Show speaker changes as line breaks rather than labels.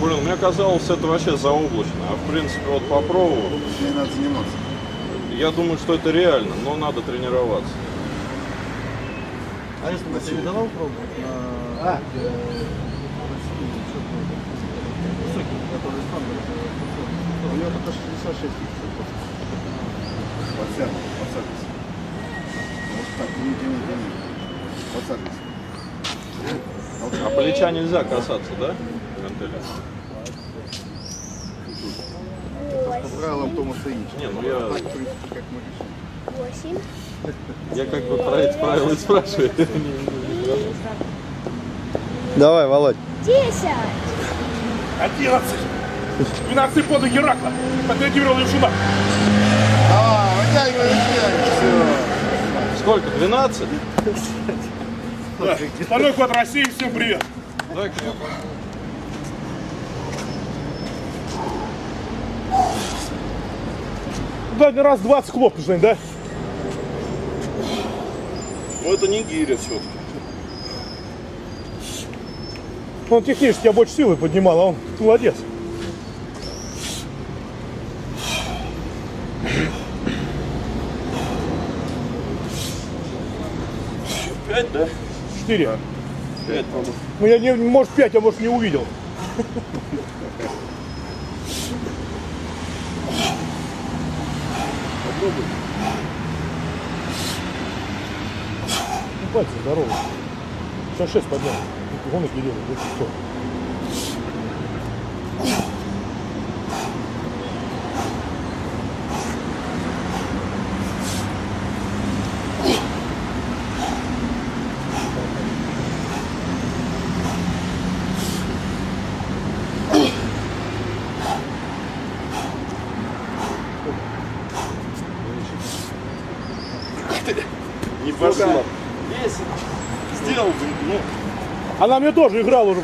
Блин, мне казалось, это вообще заоблачно. А в принципе, вот попробовал.
Мне надо заниматься.
Я думаю, что это реально, но надо тренироваться.
А если бы ты давал пробовать на
А.
э, высокий, который стандарт?
У него только 66 тысяч. Подсядь, подсадись. Вот так, не тяни, тяни. Подсадись.
А плеча нельзя касаться, да? Гантеля?
По правилам Томаса Ильича.
Не, ну я-
Так, в принципе, как мы решим.
Восемь.
Я как бы про эти правила и спрашиваю.
Давай, Володь.
Десять.
11. 12 года Геракла. Подреагировал Юшуна.
А, вытягивай, вытягивай, все.
Сколько? 12?
Да. Второй год России. Всем привет.
Так, я
Да, один раз 20 хлопнешь, Жень, да?
Ну это не гиря все-таки.
Он технически тебя больше силы поднимал, а он молодец.
Пять, да?
Четыре.
Пять, по-моему.
Ну я не, может, пять, а может не увидел.
Попробуй.
Ну, пальцы здоровые. Сейчас шесть поднял. Гонок не делает, больше что.
Не пошло. Сделал, ну,
Она мне тоже играла уже